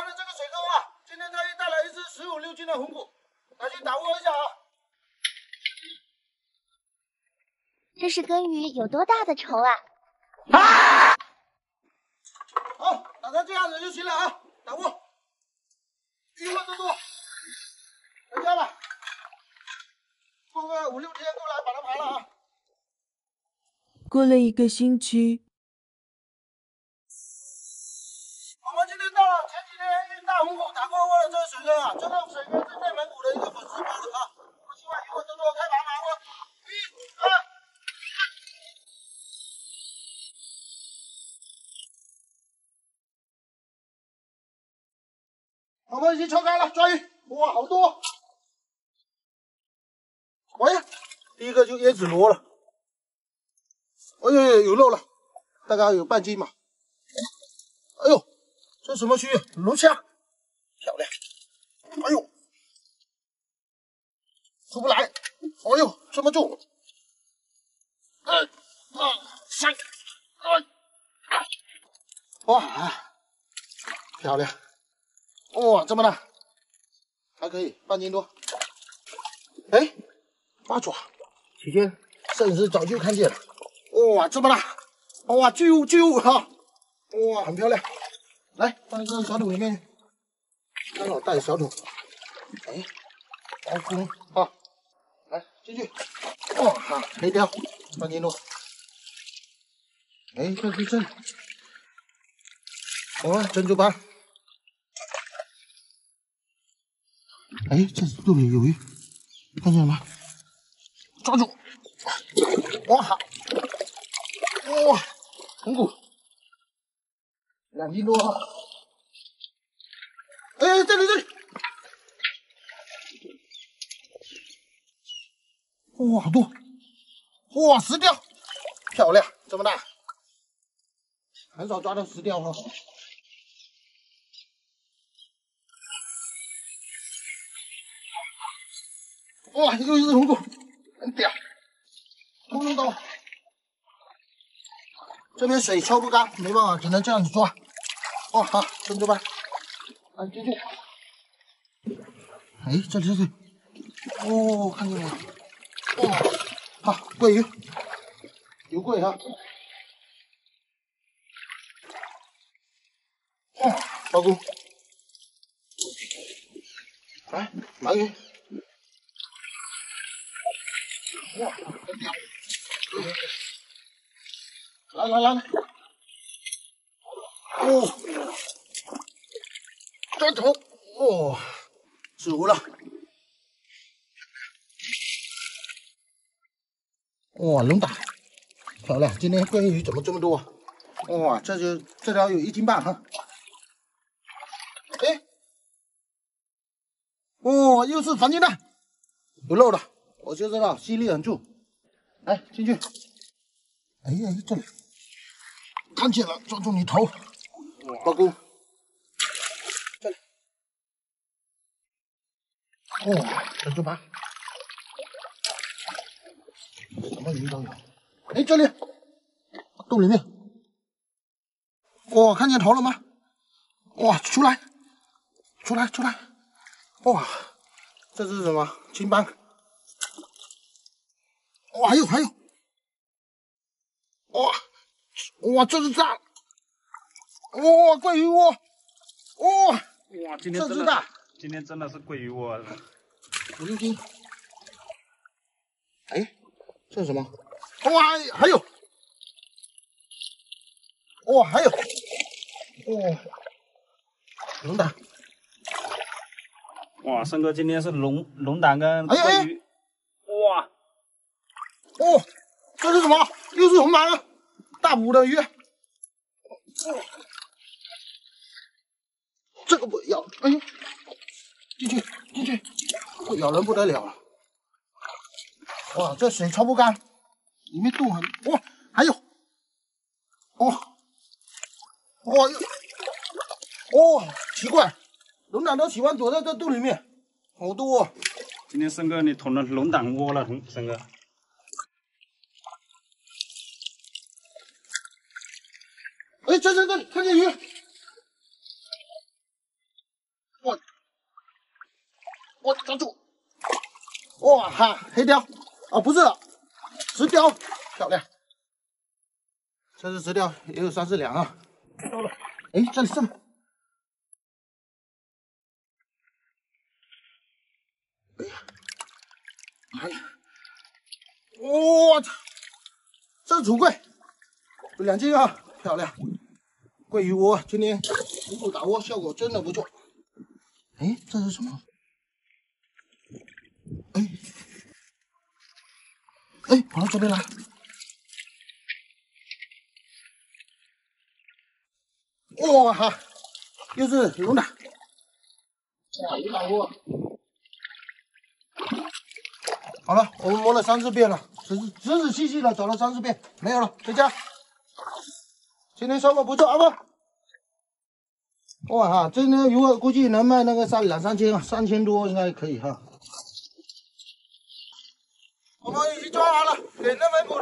非常长的这个水沟啊，今天特意带来一只十五六斤的红骨，来去打窝一下啊。这是跟鱼有多大的仇啊？啊！好，打成这样子就行了啊，打窝。鱼货多多，回家吧。过个五六天过来把它盘了啊。过了一个星期，我们今天到了前几天运大红虎打过窝这个水坑啊，这个水坑是内蒙古的一个粉丝包的啊。我希望鱼货多多，开盘盘窝。一、二。我们已经抽开了，抓鱼！哇，好多！哎呀，第一个就椰子螺了。哎呦，有肉了，大概有半斤吧。哎呦，这什么区域？龙虾，漂亮。哎呦，出不来。哎呦，这么重。二、二、三、二。哇，漂亮。哇，这么大，还可以，半斤多。哎，八爪，起先摄影师早就看见了。哇，这么大，哇，巨物巨物哈，哇，很漂亮。来，放这个小桶里面，刚好带小桶。哎，高空啊，来进去。哇哈，黑鲷，半斤多。哎，这是这里。哇，珍珠斑。哎，这肚里有鱼，看见了吗？抓住！哇哈！哇，红骨，两斤多。哎，这里这里！哇，好多！哇，石雕，漂亮，这么大，很少抓到石雕哈。哇，又一只红骨，很屌，通通到。这边水抽不干，没办法，只能这样子抓。哦，好，珍珠斑，来进去。哎，这里这里，哦，看见没有？哦，好，桂鱼，油桂哈。哦，老公，来，鳗鱼。哇，来来来来，哦，抓头，哦，煮了，哇，龙胆，漂亮！今天桂鱼怎么这么多？哇，这就这条有一斤半哈。哎，哦，又是黄金蛋，有肉的。我就知道吸力很重，来进去。哎呀，这里看见了，抓住你头，包公。这里，哇，珍珠斑，什么鱼都有。哎，这里洞里面，哇，看见头了吗？哇，出来，出来，出来！哇，这是什么？金斑。哇，还有还有，哇哇，这是炸，哇怪鱼窝，哇哇，今天真的，今天真的是桂鱼窝，五六斤。哎，这是什么？哇，还有，哇还有，哇龙胆，哇森哥今天是龙龙胆跟桂鱼，哇。哦，这是什么？又是红鳗了，大补的鱼。这个不要，哎呦，进去进去，咬人不得了了。哇，这水抽不干，里面洞很哇，还有，哦，哇又，哇，奇怪，龙胆都喜欢躲在这洞里面，好多。今天森哥你捅了龙胆窝了，森哥。哎，这这这里看见鱼，抓住！哇哈，黑鲷啊，不是石鲷，漂亮！这是石雕，也有三四两啊。到了，哎，这里这里。哎呀，我操！这是橱柜，有两斤啊，漂亮！桂鱼窝，今天徒手打窝效果真的不错。哎，这是什么？哎，跑到这边来。哇哈，又是龙胆。哇，龙胆窝。好了，我们摸了三四遍了，仔仔仔细细的找了三四遍，没有了，回家。今天收获不错啊不？哇哈，今天如果估计能卖那个三两三千啊，三千多应该可以哈。我们已经抓完了，给内蒙古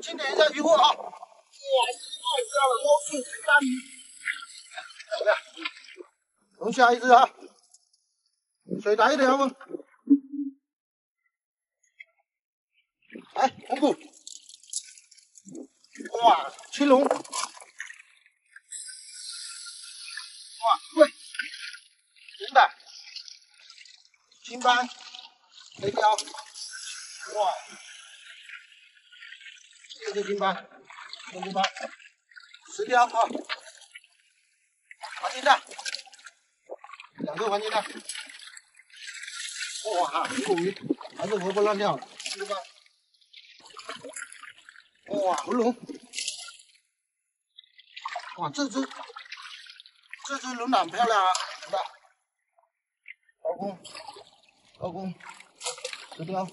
清点一下鱼货啊！哇，太漂亮了，都是大鱼，漂亮，龙虾一只啊，水大一点啊不？来，红骨，哇，青龙，哇，贵，龙胆，金斑，黑鲷。哇！这只金斑，金斑，石雕啊，黄金蛋，两个黄金蛋。哇，这个鱼还是活蹦乱跳，金斑。哇，红龙。哇，这只这只龙胆漂亮啊，老大。老公，老公，石雕。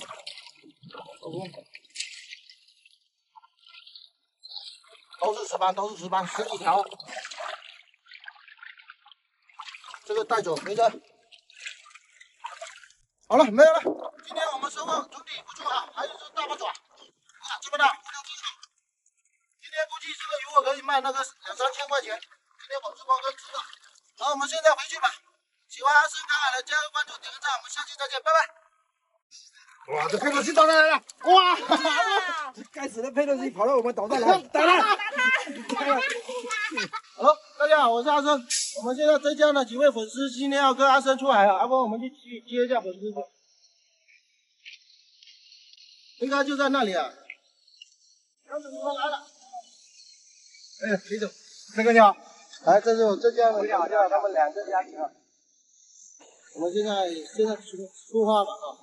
都是石斑，都是石斑，十几条。这个带走，没得。好了，没有了。今天我们收获总体不错啊，还有这大八爪，这么大，五六斤重。今天估计这个鱼我可以卖那个两三千块钱。今天我吃包哥吃了。好，我们现在回去吧。喜欢阿生看海的，加个关注，点个赞，我们下期再见，拜拜。哇，这佩洛西找上来了！哇，该死的佩洛西跑到我们岛上来，打他！打他！Hello，大家好，我是阿生。我们现在浙江的几位粉丝今天要跟阿生出海啊，要不我们去去接一下粉丝去？应该就在那里啊。杨总，我来了。哎，李总，大哥你好。来，这是我浙江的，你好，他们两个家庭啊。我们现在现在出出发吧啊。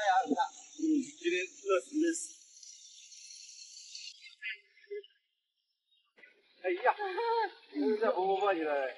太阳很大，嗯，今天热死热死。哎呀，又在活泼起来。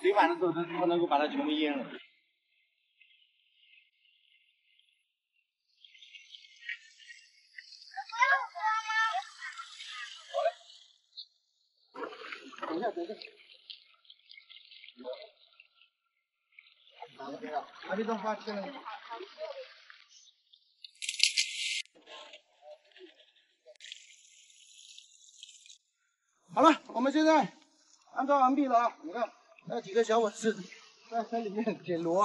水满的时候，它它能够把它全部淹了。等一下，等一下。哪边啊？哪边发现了？好了，我们现在安装完毕了啊！你看。那几个小伙子在山里面捡螺，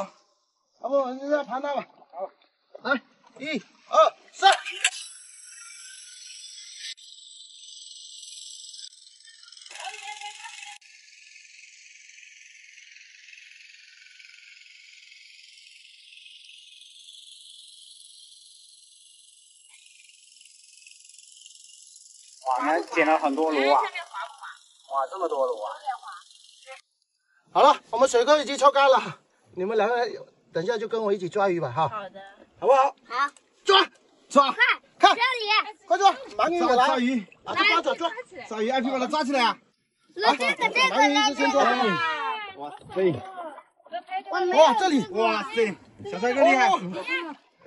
要不我们现在盘它吧。好，来，一、二、三。哇，还捡了很多螺啊！哇，这么多螺啊！好了，我们水沟已经抽干了，你们两个等一下就跟我一起抓鱼吧，哈。好的，好不好？好，抓抓，快看。这里，快抓，忙鱼来。抓鱼，拿着八爪抓，抓鱼，艾皮把它抓起来啊！来这个这个来先抓，哇塞，哇这里，哇塞，小帅哥厉害，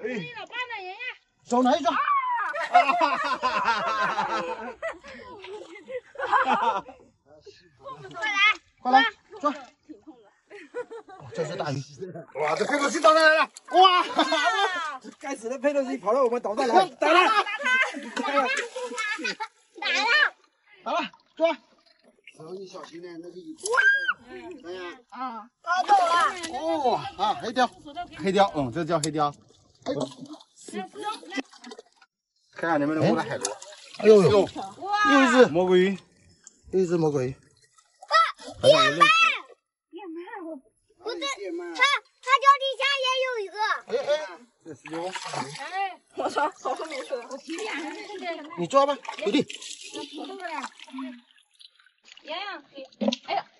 哎，手拿一抓，快来？抓！这是大鱼，哇，这佩洛西导弹来了！哇！该死的佩洛西跑到我们岛上来，打他！打了！打他！打了，抓！手你小心点，那个鱼。哎呀，啊，搞走了！哦，啊，黑雕，黑雕，嗯，这叫黑雕。哎，看看能不能摸到海螺。哎呦呦，又一只魔鬼鱼，又一只魔鬼鱼。好像有类似。不是，它它脚底下也有一个。哎哎，这是有。你抓吧，徒弟。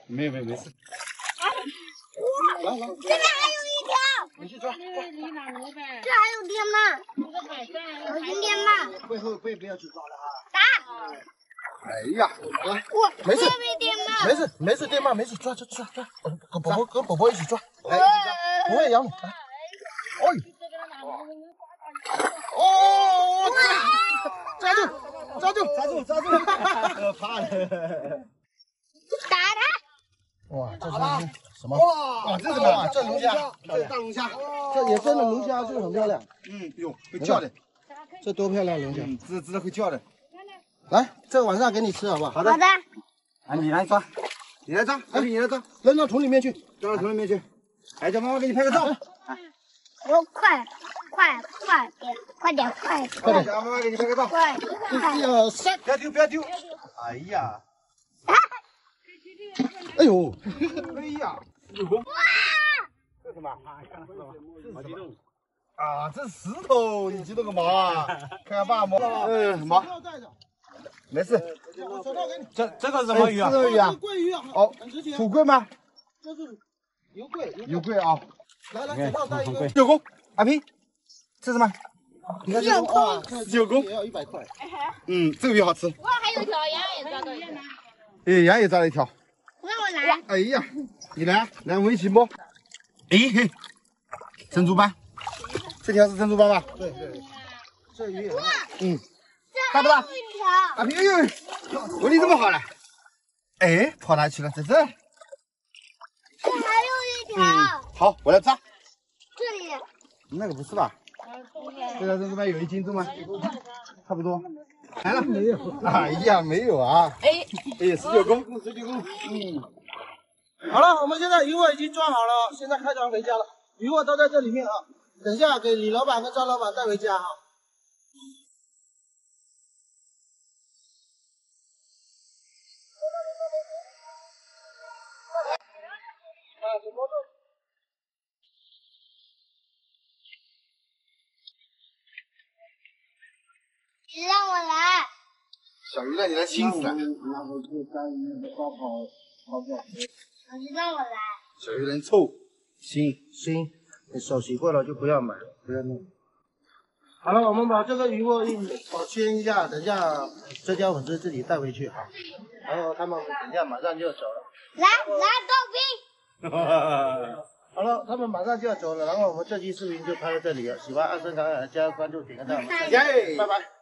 没有没有没事。来来，这边还有一条，你去抓。这还有电鳗？有一点吗？背后背不要去抓了啊。打！哎呀，来，我没事我没点吗？没事没事，爹妈没事，抓抓抓抓，跟宝宝跟宝宝一起抓，来，不会咬你。来哎，哦，抓住抓住抓住抓住！可怕了。打它！哇，这是什么？哇，这是什么？这龙虾，这大龙虾。这野生的龙虾，这很漂亮。嗯，哟，会叫的。这多漂亮龙虾！嗯，知知道会叫的。来，这个晚上给你吃好不好？好好的，啊，你来抓，你来抓，哎，你来抓，扔到桶里面去。扔到桶里面去。哎，叫妈妈给你拍个照。我快快快点，快点快点快点叫妈妈给你拍个照。快快！一二三，不要丢，不要丢。哎呀，哎呦，哎呀，有功。这什么？好激动。啊，这是石头，你激动个毛啊？看看爸摸。嗯，毛。没事。手套给你。这这个是什么鱼啊？这个鱼啊？桂鱼啊，哦很值钱。土龟吗？这是油桂，有贵啊。来来，手套戴一个。有功。阿平，这是什么？你看这个哇，九公也要一百块。嗯，这个鱼好吃。哇还有条羊也抓到一个，哎，羊也抓了一条。让我来。哎呀，你来，来我们一起摸。哎嘿，珍珠斑，这条是珍珠斑吧？对对对，这鱼也嗯，这大不大还有一条，阿平，哎呦，闻力这么好了。哎，跑哪去了？在这。这还有一条，嗯，好，我来抓。这里。那个不是吧？这条珍珠斑有一斤重吗？差不多。来了没有？哎呀，没有啊。哎，哎，十九公，十九公。嗯，好了，我们现在鱼货已经装好了，现在开船回家了。鱼货都在这里面啊，等一下给李老板跟张老板带回家哈。你让我来，小鱼让你来亲死了。你让我来。小鱼人臭。行行，你手洗过了就不要买了，不要弄。好了，我们把这个鱼货一保鲜一下，等一下这家粉丝自己带回去哈。然后他们等一下马上就要走了。来来，豆冰。好了，他们马上就要走了，然后我们这期视频就拍到这里了。喜欢阿生长海的，加关注，点个赞，我们下期见拜拜。